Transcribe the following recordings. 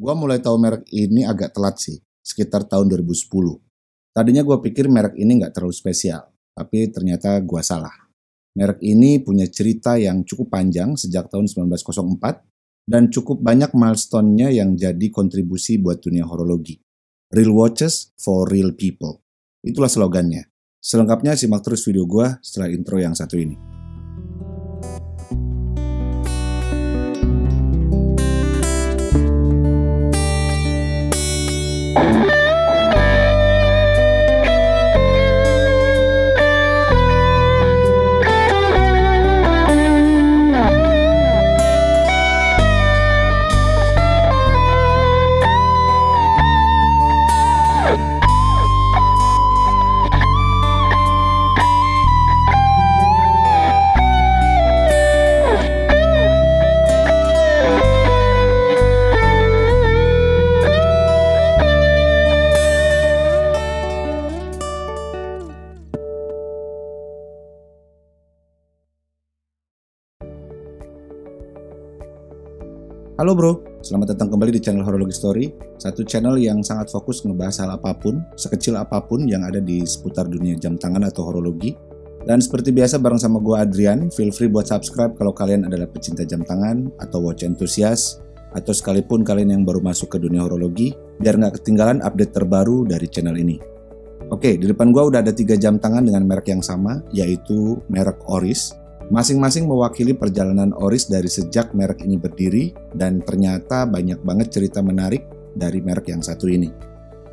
Gua mulai tahu merek ini agak telat sih, sekitar tahun 2010. Tadinya gua pikir merek ini nggak terlalu spesial, tapi ternyata gua salah. Merek ini punya cerita yang cukup panjang sejak tahun 1904 dan cukup banyak milestone-nya yang jadi kontribusi buat dunia horologi. Real Watches for Real People. Itulah slogannya. Selengkapnya simak terus video gua setelah intro yang satu ini. Halo bro, selamat datang kembali di channel Horologi Story, satu channel yang sangat fokus ngebahas hal apa pun, sekecil apa pun yang ada di seputar dunia jam tangan atau horologi. Dan seperti biasa bareng sama gue Adrian, feel free buat subscribe kalau kalian adalah pecinta jam tangan atau watch enthusiast, atau sekalipun kalian yang baru masuk ke dunia horologi, biar nggak ketinggalan update terbaru dari channel ini. Oke, di depan gue udah ada tiga jam tangan dengan merek yang sama, yaitu merek Oris, Masing-masing mewakili perjalanan Oris dari sejak merek ini berdiri dan ternyata banyak banget cerita menarik dari merek yang satu ini.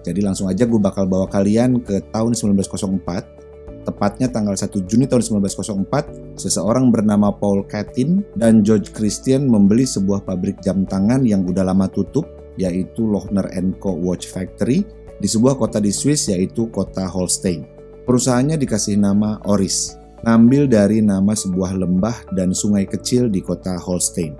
Jadi langsung aja gue bakal bawa kalian ke tahun 1904, tepatnya tanggal 1 Juni tahun 1904, seseorang bernama Paul Catin dan George Christian membeli sebuah pabrik jam tangan yang udah lama tutup, yaitu Lohner Co. Watch Factory, di sebuah kota di Swiss yaitu kota Holstein. Perusahaannya dikasih nama Oris ngambil dari nama sebuah lembah dan sungai kecil di kota Holstein.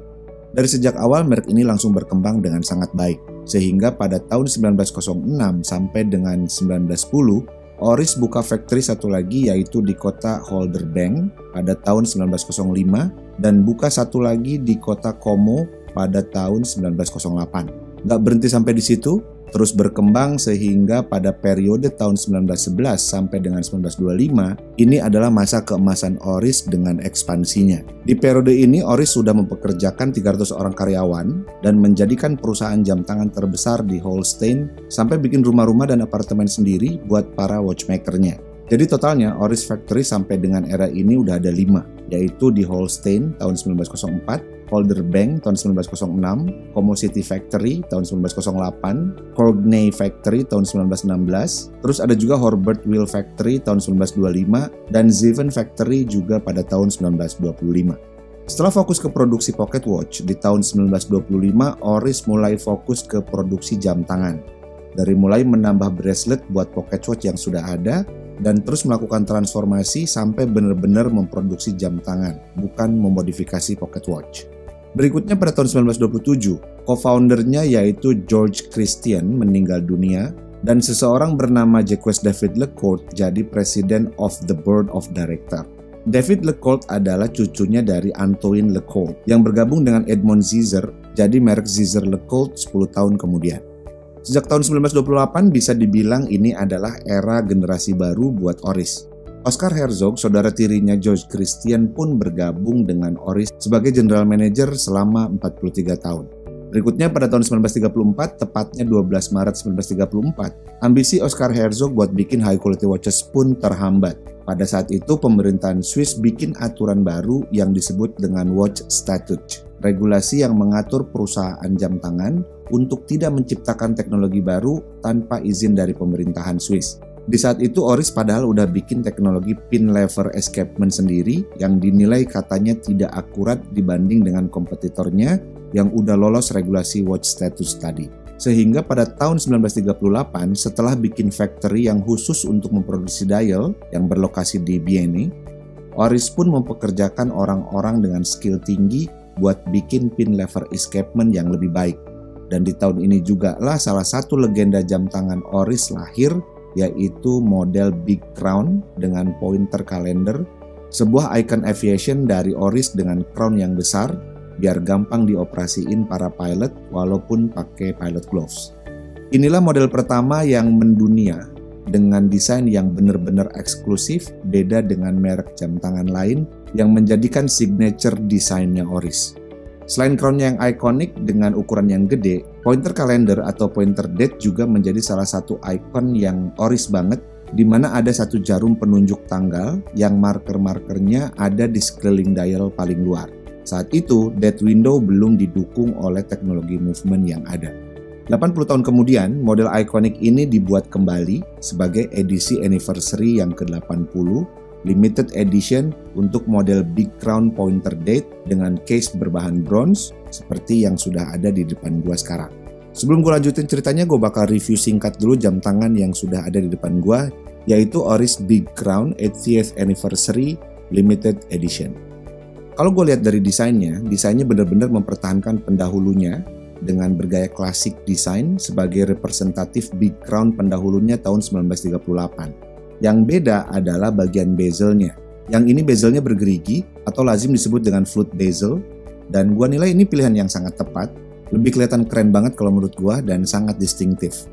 Dari sejak awal merek ini langsung berkembang dengan sangat baik, sehingga pada tahun 1906 sampai dengan 1910, Oris buka factory satu lagi yaitu di kota Holderbank pada tahun 1905 dan buka satu lagi di kota Como pada tahun 1908. Gak berhenti sampai di situ, terus berkembang sehingga pada periode tahun 1911 sampai dengan 1925 ini adalah masa keemasan Oris dengan ekspansinya. Di periode ini Oris sudah mempekerjakan 300 orang karyawan dan menjadikan perusahaan jam tangan terbesar di Holstein sampai bikin rumah-rumah dan apartemen sendiri buat para watchmakernya. Jadi totalnya Oris Factory sampai dengan era ini udah ada 5, yaitu di Holstein tahun 1904, Holder Bank tahun 1906, Como City Factory tahun 1908, Courtenay Factory tahun 1916, terus ada juga Horbert Wheel Factory tahun 1925, dan Ziven Factory juga pada tahun 1925. Setelah fokus ke produksi pocket watch, di tahun 1925 Oris mulai fokus ke produksi jam tangan. Dari mulai menambah bracelet buat pocket watch yang sudah ada, dan terus melakukan transformasi sampai benar-benar memproduksi jam tangan, bukan memodifikasi pocket watch. Berikutnya pada tahun 1927, co-foundernya yaitu George Christian meninggal dunia dan seseorang bernama Jacques David LeCourt jadi presiden of the board of director. David LeCourt adalah cucunya dari Antoine LeCourt yang bergabung dengan Edmond Zizer jadi merek Zizer LeCourt 10 tahun kemudian. Sejak tahun 1928 bisa dibilang ini adalah era generasi baru buat Oris. Oscar Herzog, saudara tirinya George Christian pun bergabung dengan Oris sebagai general manager selama 43 tahun. Berikutnya pada tahun 1934, tepatnya 12 Maret 1934, ambisi Oscar Herzog buat bikin high quality watches pun terhambat. Pada saat itu pemerintahan Swiss bikin aturan baru yang disebut dengan Watch Statute, regulasi yang mengatur perusahaan jam tangan untuk tidak menciptakan teknologi baru tanpa izin dari pemerintahan Swiss. Di saat itu Oris padahal udah bikin teknologi pin lever escapement sendiri yang dinilai katanya tidak akurat dibanding dengan kompetitornya yang udah lolos regulasi watch status tadi. Sehingga pada tahun 1938 setelah bikin factory yang khusus untuk memproduksi dial yang berlokasi di Bienne, Oris pun mempekerjakan orang-orang dengan skill tinggi buat bikin pin lever escapement yang lebih baik. Dan di tahun ini juga lah salah satu legenda jam tangan Oris lahir yaitu model Big Crown dengan pointer kalender, sebuah icon aviation dari Oris dengan crown yang besar, biar gampang dioperasiin para pilot walaupun pakai pilot gloves. Inilah model pertama yang mendunia dengan desain yang benar-benar eksklusif, beda dengan merek jam tangan lain yang menjadikan signature desainnya Oris. Selain crownnya yang ikonik dengan ukuran yang gede, pointer kalender atau pointer date juga menjadi salah satu ikon yang Oris banget di mana ada satu jarum penunjuk tanggal yang marker-markernya ada di sekeliling dial paling luar. Saat itu, date window belum didukung oleh teknologi movement yang ada. 80 tahun kemudian, model ikonik ini dibuat kembali sebagai edisi anniversary yang ke-80, limited edition untuk model Big Crown Pointer Date dengan case berbahan bronze seperti yang sudah ada di depan gua sekarang. Sebelum gue lanjutin ceritanya, gue bakal review singkat dulu jam tangan yang sudah ada di depan gue, yaitu Oris Big Crown 80th Anniversary Limited Edition. Kalau gue lihat dari desainnya, desainnya benar-benar mempertahankan pendahulunya dengan bergaya klasik desain sebagai representatif Big Crown pendahulunya tahun 1938. Yang beda adalah bagian bezelnya. Yang ini bezelnya bergerigi atau lazim disebut dengan flute bezel dan gua nilai ini pilihan yang sangat tepat, lebih kelihatan keren banget kalau menurut gua dan sangat distintif.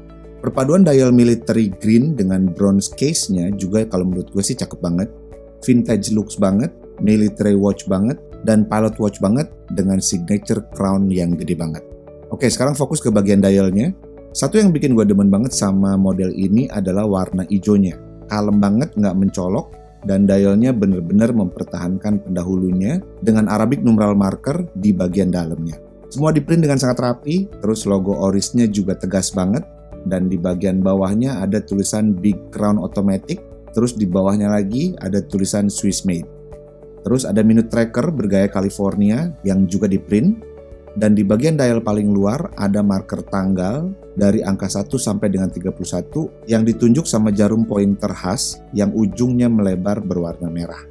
Perpaduan dial military green dengan bronze case-nya juga kalau menurut gue sih cakep banget. Vintage looks banget, military watch banget, dan pilot watch banget dengan signature crown yang gede banget. Oke, sekarang fokus ke bagian dialnya. Satu yang bikin gue demen banget sama model ini adalah warna hijaunya. Kalem banget, nggak mencolok, dan dialnya bener-bener mempertahankan pendahulunya dengan Arabic numeral marker di bagian dalamnya. Semua diprint dengan sangat rapi, terus logo Orisnya juga tegas banget, dan di bagian bawahnya ada tulisan Big Crown Automatic, terus di bawahnya lagi ada tulisan Swiss Made. Terus ada minute tracker bergaya California yang juga diprint, dan di bagian dial paling luar ada marker tanggal dari angka 1 sampai dengan 31 yang ditunjuk sama jarum pointer khas yang ujungnya melebar berwarna merah.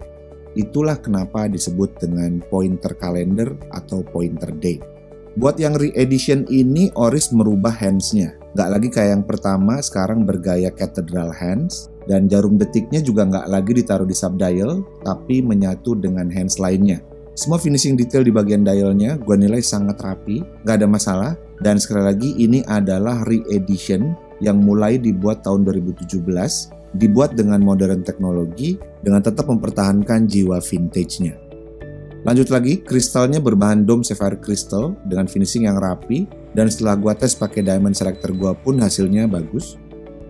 Itulah kenapa disebut dengan pointer kalender atau pointer day. Buat yang re-edition ini, Oris merubah hands-nya. Nggak lagi kayak yang pertama, sekarang bergaya cathedral hands. Dan jarum detiknya juga nggak lagi ditaruh di subdial, tapi menyatu dengan hands lainnya. Semua finishing detail di bagian dialnya gue nilai sangat rapi, gak ada masalah. Dan sekali lagi ini adalah re-edition yang mulai dibuat tahun 2017, dibuat dengan modern teknologi dengan tetap mempertahankan jiwa vintage-nya. Lanjut lagi, kristalnya berbahan dome sapphire crystal dengan finishing yang rapi dan setelah gua tes pakai diamond selector gua pun hasilnya bagus.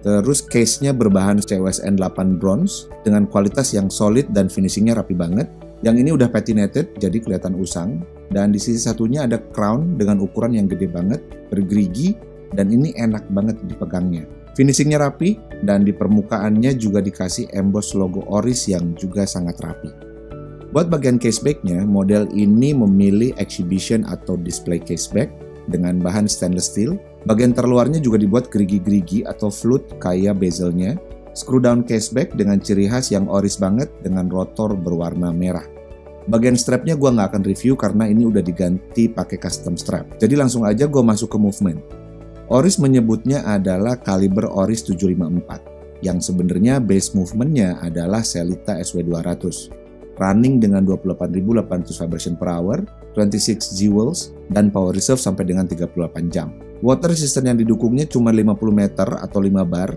Terus case-nya berbahan CWSN 8 bronze dengan kualitas yang solid dan finishingnya rapi banget. Yang ini udah patinated jadi kelihatan usang dan di sisi satunya ada crown dengan ukuran yang gede banget, bergerigi dan ini enak banget dipegangnya. Finishingnya rapi dan di permukaannya juga dikasih emboss logo Oris yang juga sangat rapi. Buat bagian casebacknya, model ini memilih exhibition atau display caseback dengan bahan stainless steel. Bagian terluarnya juga dibuat gerigi-gerigi atau flute kayak bezelnya. Screw down caseback dengan ciri khas yang oris banget dengan rotor berwarna merah. Bagian strapnya gue nggak akan review karena ini udah diganti pakai custom strap. Jadi langsung aja gue masuk ke movement. Oris menyebutnya adalah kaliber Oris 754 yang sebenarnya base movementnya adalah Selita SW200 running dengan 28.800 vibration per hour, 26 jewels, dan power reserve sampai dengan 38 jam. Water resistance yang didukungnya cuma 50 meter atau 5 bar.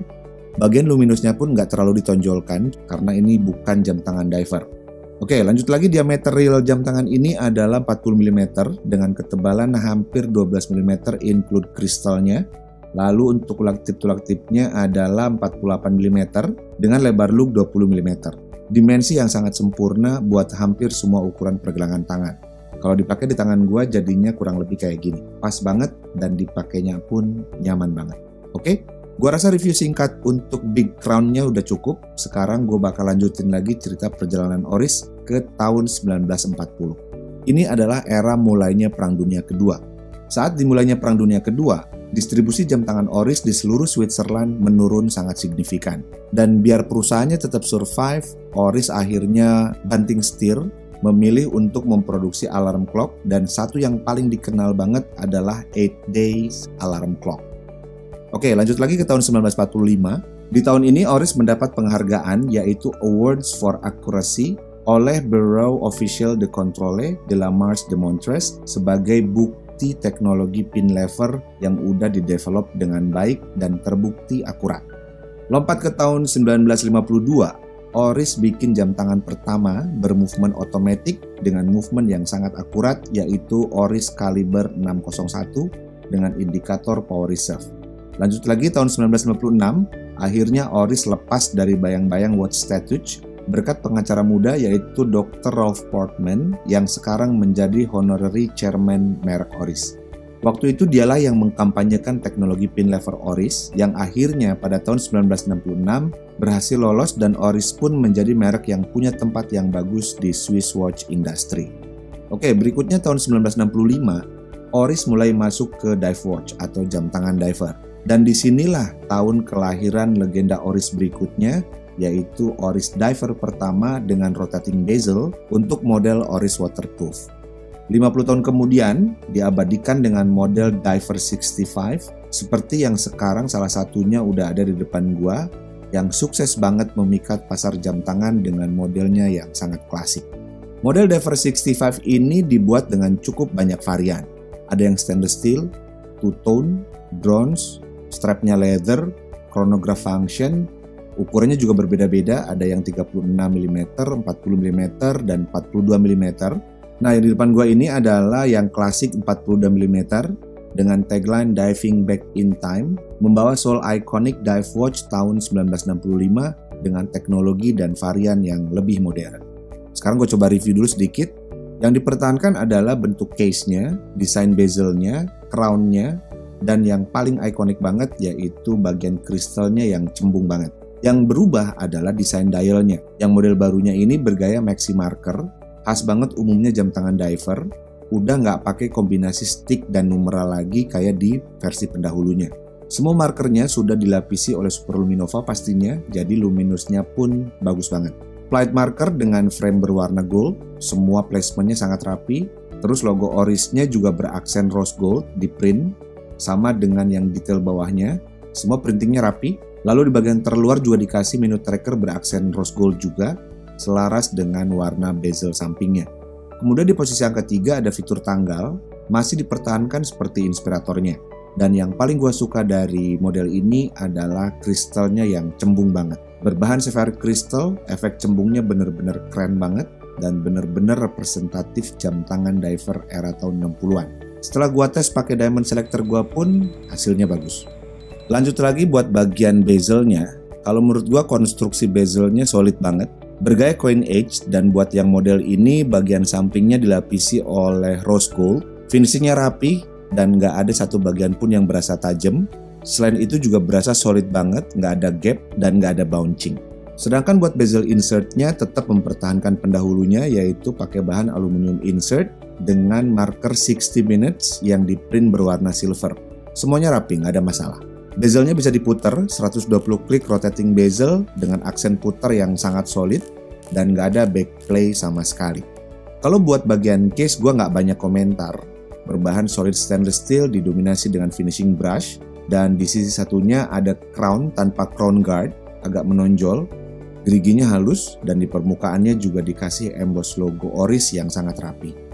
Bagian luminusnya pun nggak terlalu ditonjolkan karena ini bukan jam tangan diver. Oke, lanjut lagi diameter real jam tangan ini adalah 40 mm dengan ketebalan hampir 12 mm include kristalnya. Lalu untuk tulak tip-tulak tipnya adalah 48 mm dengan lebar loop 20 mm. Dimensi yang sangat sempurna buat hampir semua ukuran pergelangan tangan. Kalau dipakai di tangan gua jadinya kurang lebih kayak gini. Pas banget dan dipakainya pun nyaman banget. Oke? Gua rasa review singkat untuk Big Crown-nya udah cukup. Sekarang gue bakal lanjutin lagi cerita perjalanan Oris ke tahun 1940. Ini adalah era mulainya Perang Dunia Kedua. Saat dimulainya Perang Dunia Kedua, distribusi jam tangan Oris di seluruh Switzerland menurun sangat signifikan. Dan biar perusahaannya tetap survive, Oris akhirnya banting setir memilih untuk memproduksi alarm clock dan satu yang paling dikenal banget adalah 8 days alarm clock. Oke, lanjut lagi ke tahun 1945. Di tahun ini Oris mendapat penghargaan yaitu Awards for Accuracy oleh Bureau Official de Contrôle de la Marche de Montreux sebagai bukti teknologi pin lever yang udah didevelop dengan baik dan terbukti akurat. Lompat ke tahun 1952, Oris bikin jam tangan pertama bermovement otomatis dengan movement yang sangat akurat yaitu Oris Caliber 601 dengan indikator power reserve. Lanjut lagi tahun 1996, Akhirnya Oris lepas dari bayang-bayang watch statue berkat pengacara muda yaitu Dr. Ralph Portman yang sekarang menjadi honorary chairman merek Oris. Waktu itu dialah yang mengkampanyekan teknologi pin lever Oris yang akhirnya pada tahun 1966 berhasil lolos dan Oris pun menjadi merek yang punya tempat yang bagus di Swiss watch industry. Oke, berikutnya tahun 1965, Oris mulai masuk ke dive watch atau jam tangan diver. Dan di sinilah tahun kelahiran legenda Oris berikutnya, yaitu Oris Diver pertama dengan rotating bezel untuk model Oris Waterproof. 50 tahun kemudian, diabadikan dengan model Diver 65, seperti yang sekarang salah satunya udah ada di depan gua, yang sukses banget memikat pasar jam tangan dengan modelnya yang sangat klasik. Model Diver 65 ini dibuat dengan cukup banyak varian. Ada yang stainless steel, two-tone, bronze, strapnya leather, chronograph function, ukurannya juga berbeda-beda, ada yang 36 mm, 40 mm, dan 42 mm. Nah, yang di depan gua ini adalah yang klasik 42 mm dengan tagline Diving Back in Time, membawa soul iconic dive watch tahun 1965 dengan teknologi dan varian yang lebih modern. Sekarang gue coba review dulu sedikit. Yang dipertahankan adalah bentuk case-nya, desain bezelnya, crown-nya, dan yang paling ikonik banget yaitu bagian kristalnya yang cembung banget. Yang berubah adalah desain dialnya. Yang model barunya ini bergaya maxi marker, khas banget umumnya jam tangan diver, udah nggak pakai kombinasi stick dan numeral lagi kayak di versi pendahulunya. Semua markernya sudah dilapisi oleh Super Luminova pastinya, jadi luminusnya pun bagus banget. Flight marker dengan frame berwarna gold, semua placementnya sangat rapi, terus logo Orisnya juga beraksen rose gold di print sama dengan yang detail bawahnya. Semua printingnya rapi. Lalu di bagian terluar juga dikasih menu tracker beraksen rose gold juga, selaras dengan warna bezel sampingnya. Kemudian di posisi yang ketiga ada fitur tanggal, masih dipertahankan seperti inspiratornya. Dan yang paling gue suka dari model ini adalah kristalnya yang cembung banget. Berbahan sapphire crystal, efek cembungnya bener-bener keren banget dan bener-bener representatif jam tangan diver era tahun 60-an. Setelah gua tes pakai diamond selector gua pun hasilnya bagus. Lanjut lagi buat bagian bezelnya. Kalau menurut gua konstruksi bezelnya solid banget. Bergaya coin edge dan buat yang model ini bagian sampingnya dilapisi oleh rose gold. Finishingnya rapi dan nggak ada satu bagian pun yang berasa tajam. Selain itu juga berasa solid banget, nggak ada gap dan nggak ada bouncing. Sedangkan buat bezel insertnya tetap mempertahankan pendahulunya yaitu pakai bahan aluminium insert dengan marker 60 minutes yang di print berwarna silver. Semuanya rapi, nggak ada masalah. Bezelnya bisa diputer, 120 klik rotating bezel dengan aksen putar yang sangat solid dan nggak ada backplay sama sekali. Kalau buat bagian case gue nggak banyak komentar. Berbahan solid stainless steel didominasi dengan finishing brush dan di sisi satunya ada crown tanpa crown guard agak menonjol. Geriginya halus dan di permukaannya juga dikasih emboss logo Oris yang sangat rapi.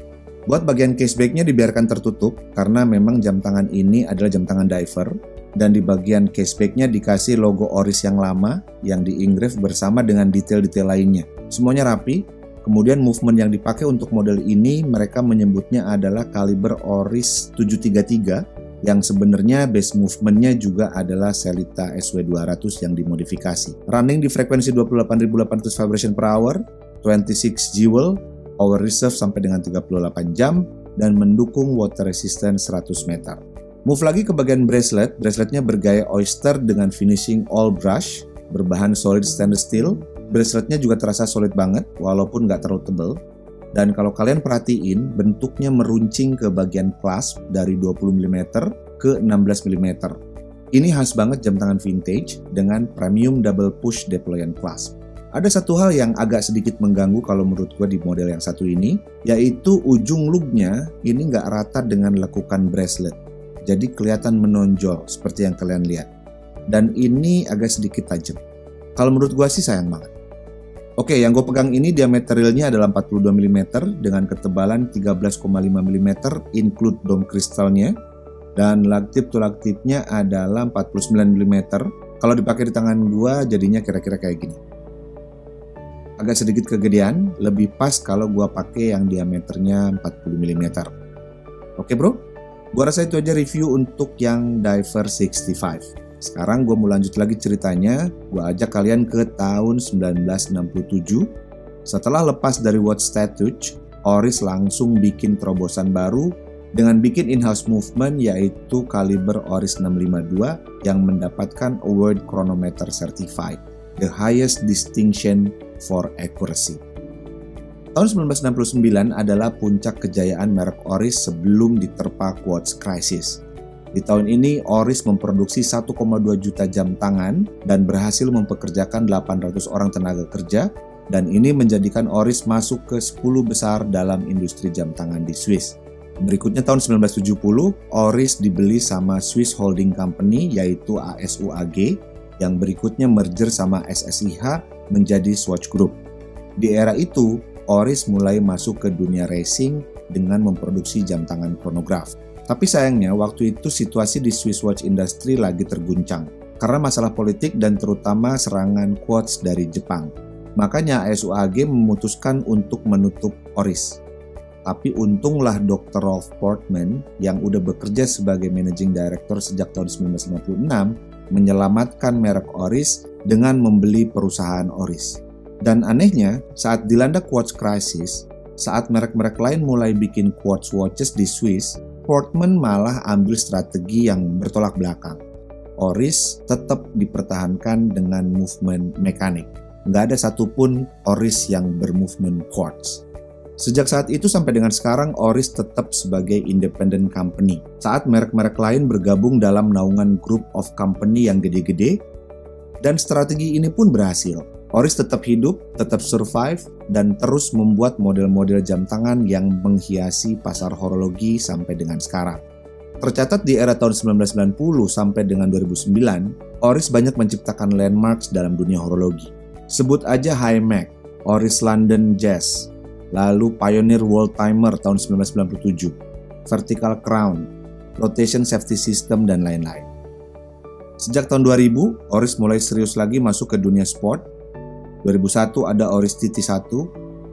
Buat bagian casebacknya dibiarkan tertutup karena memang jam tangan ini adalah jam tangan diver dan di bagian casebacknya dikasih logo Oris yang lama yang di-engrave bersama dengan detail-detail lainnya. Semuanya rapi, kemudian movement yang dipakai untuk model ini mereka menyebutnya adalah kaliber Oris 733 yang sebenarnya base movementnya juga adalah Selita SW200 yang dimodifikasi. Running di frekuensi 28.800 vibration per hour, 26 jewel, power reserve sampai dengan 38 jam, dan mendukung water resistance 100 meter. Move lagi ke bagian bracelet, braceletnya bergaya oyster dengan finishing all brush, berbahan solid stainless steel. Braceletnya juga terasa solid banget, walaupun nggak terlalu tebal. Dan kalau kalian perhatiin, bentuknya meruncing ke bagian clasp dari 20 mm ke 16 mm. Ini khas banget jam tangan vintage dengan premium double push deployant clasp. Ada satu hal yang agak sedikit mengganggu kalau menurut gue di model yang satu ini, yaitu ujung lugnya ini nggak rata dengan lekukan bracelet. Jadi kelihatan menonjol seperti yang kalian lihat. Dan ini agak sedikit tajam. Kalau menurut gue sih sayang banget. Oke, yang gue pegang ini diameternya adalah 42 mm dengan ketebalan 13,5 mm include dome kristalnya dan lagtip to lagtipnya adalah 49 mm. Kalau dipakai di tangan gue jadinya kira-kira kayak gini. Agak sedikit kegedean, lebih pas kalau gue pakai yang diameternya 40 mm. Oke bro, gue rasa itu aja review untuk yang Diver 65. Sekarang gue mau lanjut lagi ceritanya, gue ajak kalian ke tahun 1967. Setelah lepas dari Watch Statue, Oris langsung bikin terobosan baru dengan bikin in-house movement yaitu kaliber Oris 652 yang mendapatkan Award Chronometer Certified, the highest distinction for accuracy. Tahun 1969 adalah puncak kejayaan merek Oris sebelum diterpa Quartz Crisis. Di tahun ini, Oris memproduksi 1,2 juta jam tangan dan berhasil mempekerjakan 800 orang tenaga kerja dan ini menjadikan Oris masuk ke 10 besar dalam industri jam tangan di Swiss. Berikutnya tahun 1970, Oris dibeli sama Swiss Holding Company yaitu ASU AG yang berikutnya merger sama SSIH menjadi Swatch Group. Di era itu, Oris mulai masuk ke dunia racing dengan memproduksi jam tangan chronograph. Tapi sayangnya waktu itu situasi di Swiss watch industry lagi terguncang karena masalah politik dan terutama serangan Quartz dari Jepang. Makanya ASUAG memutuskan untuk menutup Oris. Tapi untunglah Dr. Rolf Portman yang udah bekerja sebagai managing director sejak tahun 1956 menyelamatkan merek Oris dengan membeli perusahaan Oris. Dan anehnya, saat dilanda Quartz crisis, saat merek-merek lain mulai bikin quartz watches di Swiss, Portman malah ambil strategi yang bertolak belakang. Oris tetap dipertahankan dengan movement mekanik. Nggak ada satupun Oris yang bermovement quartz. Sejak saat itu sampai dengan sekarang, Oris tetap sebagai independent company. Saat merek-merek lain bergabung dalam naungan group of company yang gede-gede, dan strategi ini pun berhasil. Oris tetap hidup, tetap survive, dan terus membuat model-model jam tangan yang menghiasi pasar horologi sampai dengan sekarang. Tercatat di era tahun 1990 sampai dengan 2009, Oris banyak menciptakan landmarks dalam dunia horologi. Sebut aja Hymac, Oris London Jazz, lalu Pioneer World Timer tahun 1997, Vertical Crown, Rotation Safety System, dan lain-lain. Sejak tahun 2000, Oris mulai serius lagi masuk ke dunia sport 2001 ada Oris TT1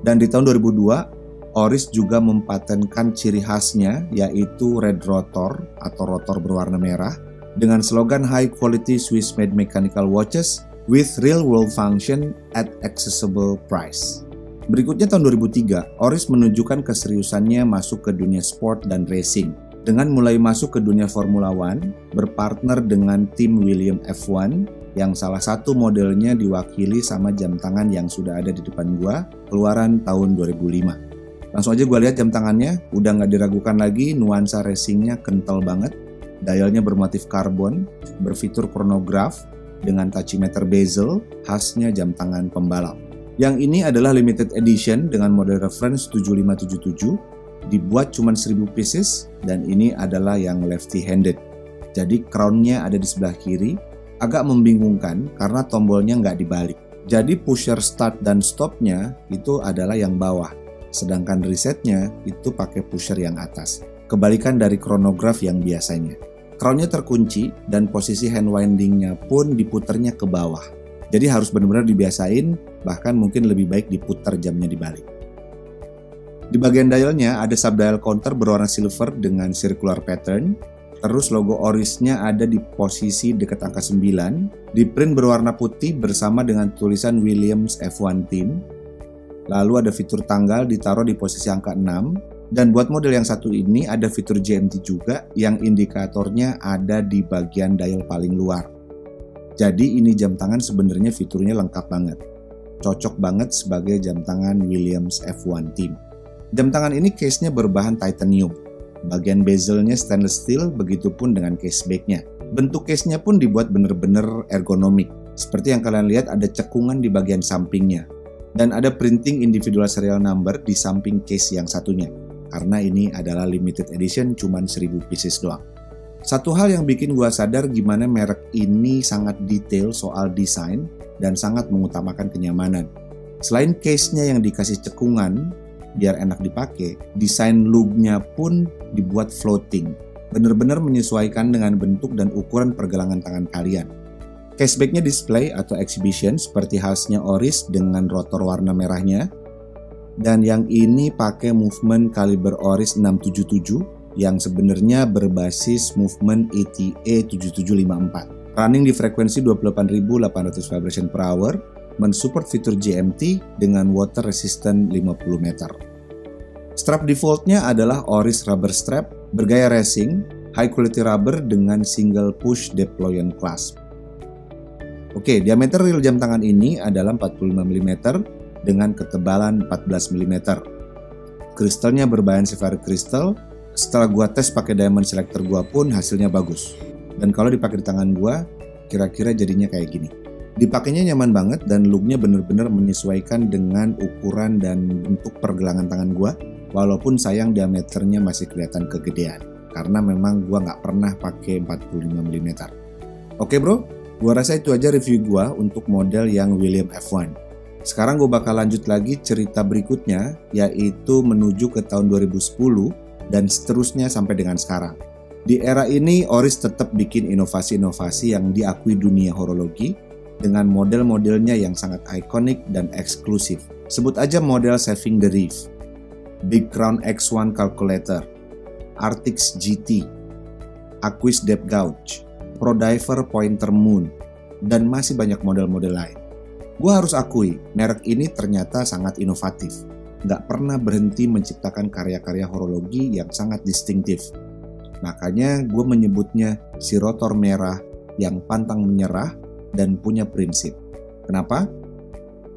dan di tahun 2002 Oris juga mempatenkan ciri khasnya yaitu red rotor atau rotor berwarna merah dengan slogan High Quality Swiss Made Mechanical Watches with Real World Function at Accessible Price. Berikutnya tahun 2003, Oris menunjukkan keseriusannya masuk ke dunia sport dan racing dengan mulai masuk ke dunia Formula One, berpartner dengan tim William F1 yang salah satu modelnya diwakili sama jam tangan yang sudah ada di depan gua, keluaran tahun 2005. Langsung aja gua lihat jam tangannya, udah nggak diragukan lagi, nuansa racingnya kental banget, dialnya bermotif karbon, berfitur chronograph, dengan tachymeter bezel, khasnya jam tangan pembalap. Yang ini adalah limited edition dengan model reference 7577, dibuat cuma 1000 pieces, dan ini adalah yang lefty handed. Jadi crownnya ada di sebelah kiri, agak membingungkan karena tombolnya nggak dibalik. Jadi pusher start dan stopnya itu adalah yang bawah, sedangkan resetnya itu pakai pusher yang atas. Kebalikan dari chronograph yang biasanya. Crownnya terkunci dan posisi hand windingnya pun diputernya ke bawah. Jadi harus benar-benar dibiasain, bahkan mungkin lebih baik diputar jamnya dibalik. Di bagian dialnya ada subdial counter berwarna silver dengan circular pattern Terus logo Orisnya ada di posisi dekat angka 9, di print berwarna putih bersama dengan tulisan Williams F1 Team. Lalu ada fitur tanggal ditaruh di posisi angka 6, dan buat model yang satu ini ada fitur GMT juga yang indikatornya ada di bagian dial paling luar. Jadi ini jam tangan sebenarnya fiturnya lengkap banget. Cocok banget sebagai jam tangan Williams F1 Team. Jam tangan ini case-nya berbahan titanium Bagian bezelnya stainless steel, begitupun dengan case backnya. Bentuk case-nya pun dibuat benar-benar ergonomik. Seperti yang kalian lihat ada cekungan di bagian sampingnya. Dan ada printing individual serial number di samping case yang satunya. Karena ini adalah limited edition cuman 1000 pieces doang. Satu hal yang bikin gua sadar gimana merek ini sangat detail soal desain dan sangat mengutamakan kenyamanan. Selain case-nya yang dikasih cekungan, biar enak dipakai, desain lugnya pun dibuat floating. Benar-benar menyesuaikan dengan bentuk dan ukuran pergelangan tangan kalian. Casebacknya display atau exhibition seperti khasnya Oris dengan rotor warna merahnya. Dan yang ini pakai movement kaliber Oris 677 yang sebenarnya berbasis movement ETA 7754. Running di frekuensi 28.800 vibration per hour, mensupport fitur GMT dengan water resistant 50 meter. Strap defaultnya adalah Oris rubber strap bergaya racing, high quality rubber dengan single push deployant clasp. Oke, diameter reel jam tangan ini adalah 45 mm dengan ketebalan 14 mm. Kristalnya berbahan Sapphire Crystal. Setelah gua tes pakai diamond selector gua pun hasilnya bagus. Dan kalau dipakai di tangan gua, kira-kira jadinya kayak gini. Dipakainya nyaman banget dan looknya bener-bener menyesuaikan dengan ukuran dan bentuk pergelangan tangan gua walaupun sayang diameternya masih kelihatan kegedean karena memang gua nggak pernah pakai 45 mm. Oke bro, gua rasa itu aja review gua untuk model yang William F1. Sekarang gue bakal lanjut lagi cerita berikutnya yaitu menuju ke tahun 2010 dan seterusnya sampai dengan sekarang. Di era ini Oris tetap bikin inovasi-inovasi yang diakui dunia horologi dengan model-modelnya yang sangat ikonik dan eksklusif. Sebut aja model Saving the Reef, Big Crown X1 Calculator, Artix GT, Aquis Depth Gauge, ProDiver Pointer Moon, dan masih banyak model-model lain. Gue harus akui, merek ini ternyata sangat inovatif. Nggak pernah berhenti menciptakan karya-karya horologi yang sangat distintif. Makanya gue menyebutnya si rotor merah yang pantang menyerah dan punya prinsip. Kenapa?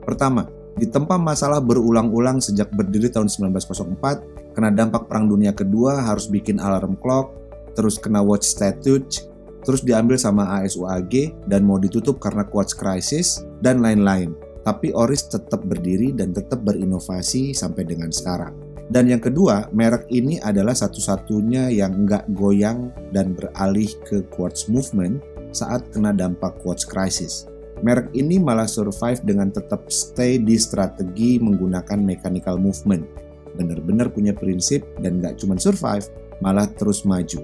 Pertama, Ditempa masalah berulang-ulang sejak berdiri tahun 1904, kena dampak Perang Dunia Kedua harus bikin alarm clock, terus kena watch statute, terus diambil sama ASUAG dan mau ditutup karena quartz crisis, dan lain-lain. Tapi Oris tetap berdiri dan tetap berinovasi sampai dengan sekarang. Dan yang kedua, merek ini adalah satu-satunya yang nggak goyang dan beralih ke quartz movement saat kena dampak quartz crisis. Merek ini malah survive dengan tetap stay di strategi menggunakan mechanical movement. Benar-benar punya prinsip dan nggak cuma survive, malah terus maju.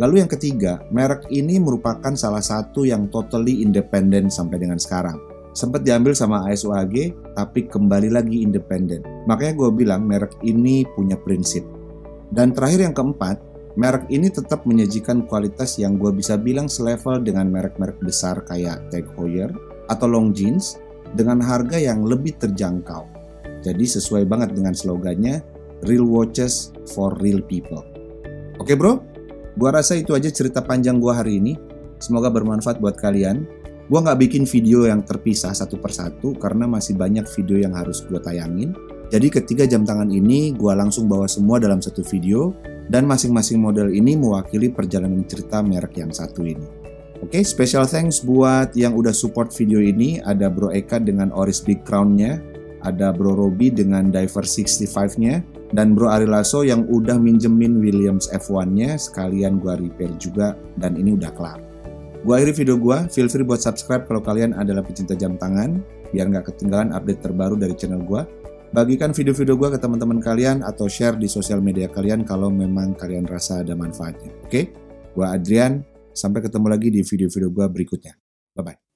Lalu yang ketiga, merek ini merupakan salah satu yang totally independent sampai dengan sekarang. Sempat diambil sama ASUAG, tapi kembali lagi independen. Makanya gue bilang merek ini punya prinsip. Dan terakhir yang keempat, merek ini tetap menyajikan kualitas yang gue bisa bilang selevel dengan merek-merek besar kayak Tag Heuer, atau long jeans dengan harga yang lebih terjangkau. Jadi sesuai banget dengan slogannya Real Watches for Real People. Oke bro, gua rasa itu aja cerita panjang gua hari ini. Semoga bermanfaat buat kalian. Gua nggak bikin video yang terpisah satu persatu karena masih banyak video yang harus gua tayangin. Jadi ketiga jam tangan ini gua langsung bawa semua dalam satu video dan masing-masing model ini mewakili perjalanan cerita merek yang satu ini. Oke, okay, special thanks buat yang udah support video ini. Ada Bro Eka dengan Oris Big Crown-nya, ada Bro Robi dengan Diver 65-nya, dan Bro Ari Lasso yang udah minjemin Williams F1-nya, sekalian gua repair juga, dan ini udah kelar. Gua akhiri video gua, feel free buat subscribe kalau kalian adalah pecinta jam tangan, biar nggak ketinggalan update terbaru dari channel gua. Bagikan video-video gua ke teman-teman kalian atau share di sosial media kalian kalau memang kalian rasa ada manfaatnya. Oke? Okay? Gua Adrian, Sampai ketemu lagi di video-video gue berikutnya. Bye-bye.